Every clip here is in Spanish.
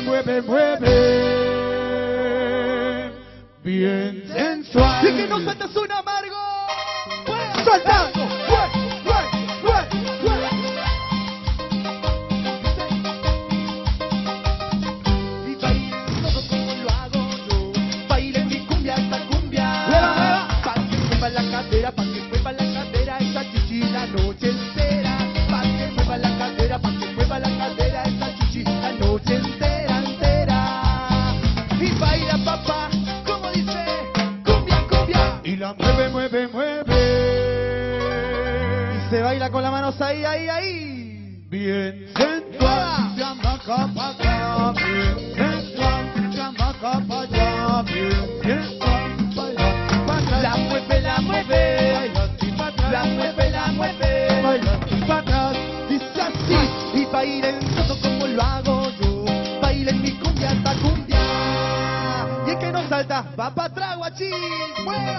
mueve, mueve, mueve. Bien sensual. Y que no sueltes un amargo. ¡Suelta! Mueve. Y se baila con las manos ahí, ahí, ahí. Bien sensual. Chamaca pa' acá. Bien sensual. Chamaca pa' allá. Bien sensual. Baila atrás. La mueve, la mueve. Baila atrás. La mueve, la mueve. Baila así pa' atrás. Dice así, y bailen todo como lo hago yo. Bailen mi cumbia, esta cumbia. Y el que no salta, va para atrás, guachín. ¡Mueva!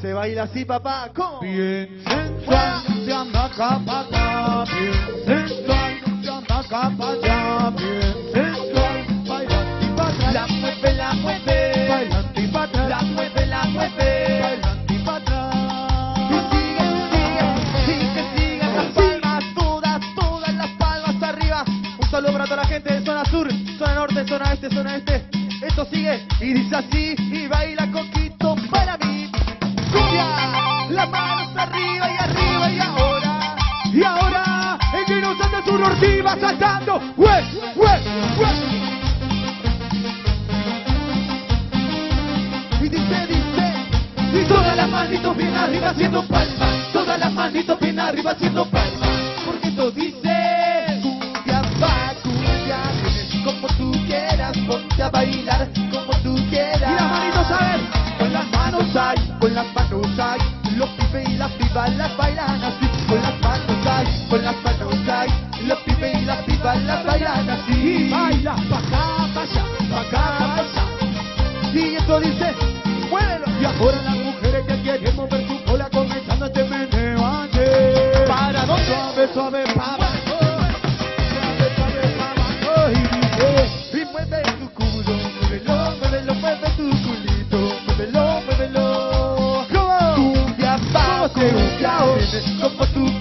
Se baila así, papá, ¿cómo? Bien sensual. Chamaca pa' acá. Bien sensual. Chamaca pa' allá. Bien sensual. Baila así pa' atrás. La mueve, la mueve. Baila así pa' atrás. La mueve, la mueve. Baila así pa' atrás. Y sigue, sigue, y que sigan las palmas, todas, todas las palmas arriba. Un saludo para toda la gente de zona sur, zona norte, zona este, zona este. Esto sigue y dice así y baila su norte va saltando. ¡Hue, hue, hue! Y dice, dice, y todas las manitos bien arriba haciendo palmas, todas las manitos bien arriba haciendo palmas, porque esto dice, cumbia va, cumbia, como tú quieras, ponte a bailar como tú quieras. Y las manitos, a ver. Con las manos hay, con las manos hay, los pibes y las pibas las bailan así, con las manos hay, con las manos los pibes y las pibas las bailan así. Baila pa' acá, pa' allá, pa' acá, pa' allá. Y esto dice, muévelo. Y ahora las mujeres que quieren mover su cola comenzando este meneo ayer. ¿Para dónde? Suave, suave, pa' abajo. Suave, suave, pa' abajo. Y dice, Y mueve tu culo, muévelo, muévelo, mueve tu culito, muévelo, muévelo. ¿Cómo? Cumbia va, ¿Cómo se cumbia, como tú